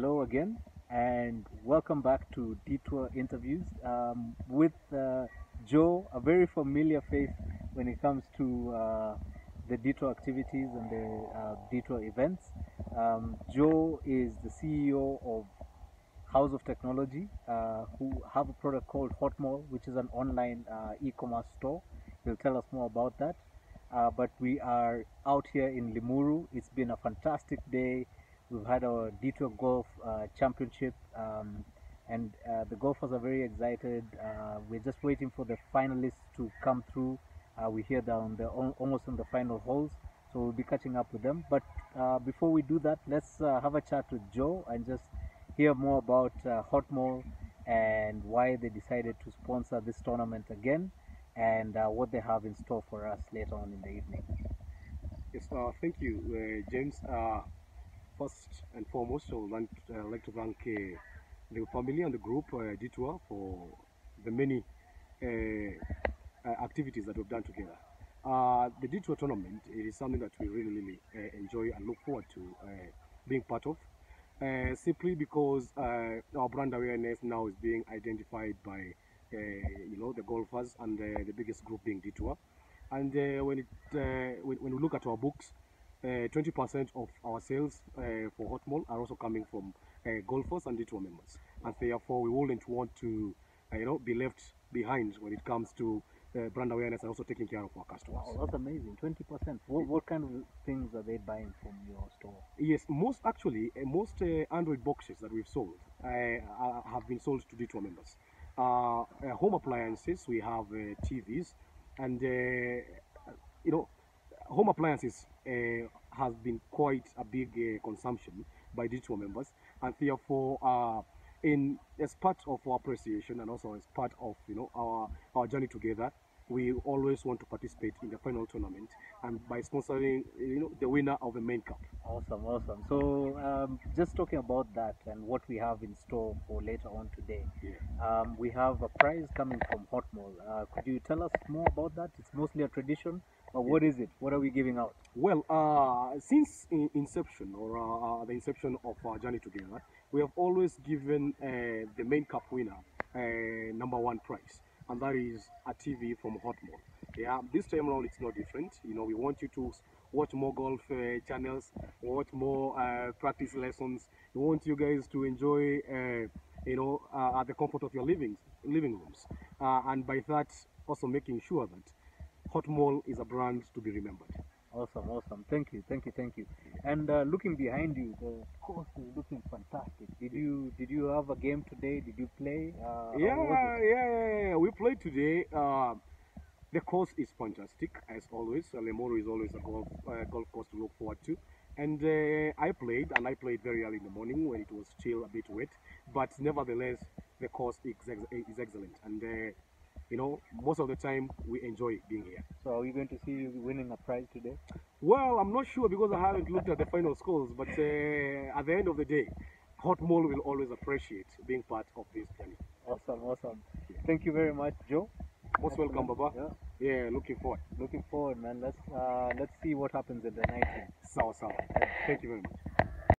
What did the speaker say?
hello again, and welcome back to Detour Interviews um, with uh, Joe, a very familiar face when it comes to uh, the Detour activities and the uh, Detour events. Um, Joe is the CEO of House of Technology, uh, who have a product called Hotmall, which is an online uh, e-commerce store. He'll tell us more about that. Uh, but we are out here in Limuru. It's been a fantastic day. We've had our Detour Golf uh, Championship, um, and uh, the golfers are very excited. Uh, we're just waiting for the finalists to come through. Uh, we're here down the almost on the final holes, so we'll be catching up with them. But uh, before we do that, let's have a chat with Joe and just hear more about uh, Hotmall and why they decided to sponsor this tournament again and uh, what they have in store for us later on in the evening. Yes, uh, thank you, uh, James. First and foremost, I would like, uh, like to thank uh, the family and the group uh, Detour for the many uh, uh, activities that we've done together. Uh, the Detour tournament is something that we really, really enjoy and look forward to being part of. Simply because our brand awareness now is being identified by you know the golfers and the biggest group being Detour. And when it when, when we look at our books, 20% of our sales uh, for Hotmall are also coming from uh, golfers and Detour members, and therefore we wouldn't want to uh, you know be left behind when it comes to uh, brand awareness and also taking care of our customers. Wow, that's amazing. 20%. What, what kind of things are they buying from your store? Yes, most actually, uh, most uh, Android boxes that we've sold uh, uh, have been sold to Detour members. Uh, uh, home appliances, we have uh, TVs, and uh, you know, home appliances uh, has been quite a big uh, consumption by digital members, and therefore, uh, in as part of our appreciation and also as part of you know our our journey together, we always want to participate in the final tournament, and by sponsoring you know the winner of the main cup. Awesome, awesome. So, um, just talking about that and what we have in store for later on today, Yeah. um, we have a prize coming from Hotmall. Uh, could you tell us more about that? It's mostly a tradition, what is it? What are we giving out? Well, uh, since in inception or uh, uh, the inception of our journey together, we have always given uh, the main cup winner uh, number one prize, and that is a TV from Hotmall. Yeah, this time around it's no different. You know, we want you to watch more golf uh, channels, watch more uh, practice lessons. We want you guys to enjoy, uh, you know, uh, at the comfort of your living living rooms, uh, and by that also making sure that Hotmall is a brand to be remembered. Awesome, awesome. Thank you, thank you, thank you. And uh, looking behind you, the course is looking fantastic. Did you did you have a game today? Did you play? Uh, yeah, yeah, yeah. We played today. Uh, the course is fantastic as always. Uh, Limuru is always a golf uh, golf course to look forward to. And uh, I played, and I played very early in the morning when it was still a bit wet. But nevertheless, the course is, ex- is excellent, and uh, you know, most of the time we enjoy being here. So are we going to see you winning a prize today? Well, I'm not sure because I haven't looked at the final scores, but uh, at the end of the day, Hotmall will always appreciate being part of this journey. Awesome, awesome. Thank you very much, Joe. Most welcome, Baba. Yeah, Yeah, looking forward. looking forward, man. Let's uh, let's see what happens in the night. game. Sawa sawa. Thank you very much.